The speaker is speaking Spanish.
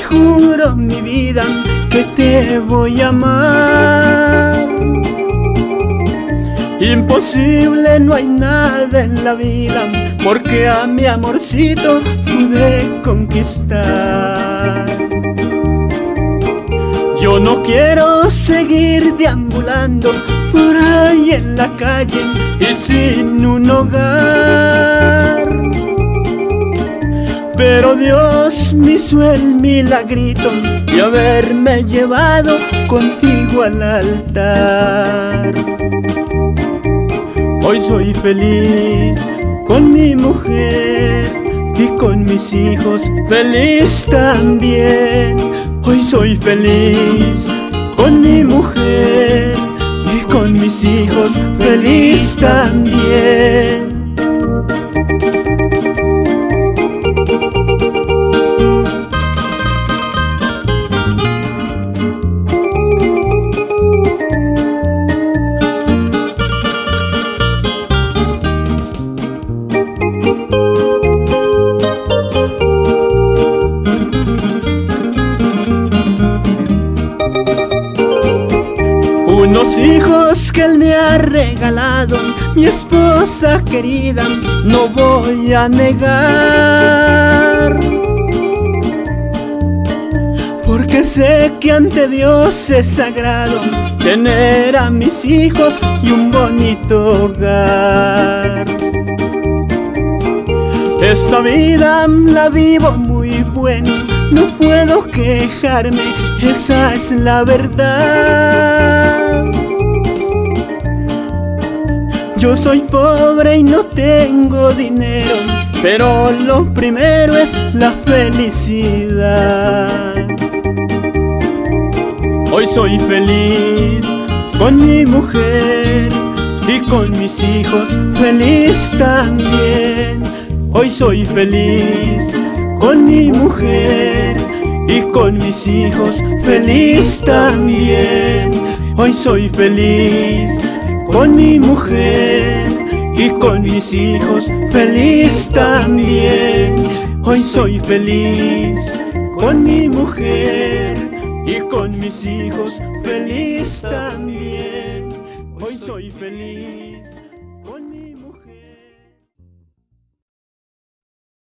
juro mi vida que te voy a amar. Imposible, no hay nada en la vida, porque a mi amorcito pude conquistar. Yo no quiero seguir deambulando por ahí en la calle y sin un hogar. Pero Dios me el milagrito de haberme llevado contigo al altar. Hoy soy feliz con mi mujer y con mis hijos, feliz también. Hoy soy feliz con mi mujer y con mis hijos, feliz también. Unos hijos que él me ha regalado, mi esposa querida, no voy a negar. Porque sé que ante Dios es sagrado tener a mis hijos y un bonito hogar. Esta vida la vivo muy buena, no puedo quejarme, esa es la verdad. Yo soy pobre y no tengo dinero, pero lo primero es la felicidad. Hoy soy feliz con mi mujer y con mis hijos, feliz también. Hoy soy feliz con mi mujer y con mis hijos, feliz también. Hoy soy feliz con mi mujer y con mis hijos, feliz también. Hoy soy feliz con mi mujer y con mis hijos, feliz también. Hoy soy feliz.